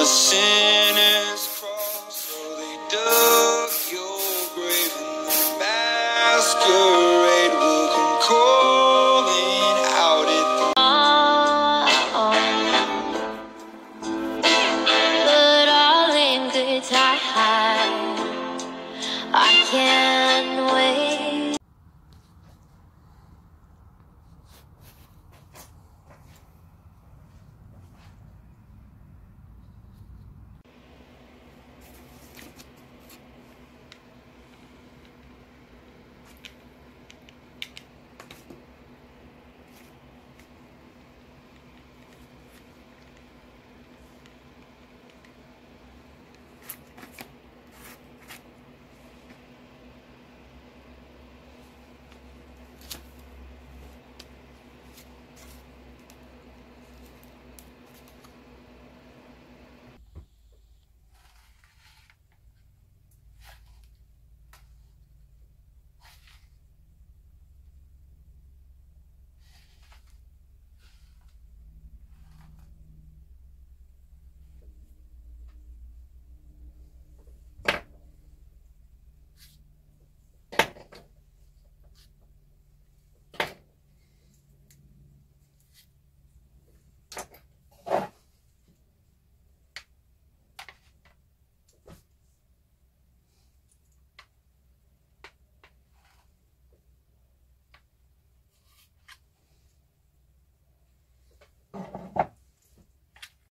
the sinners cross, so they dug your grave in the basket.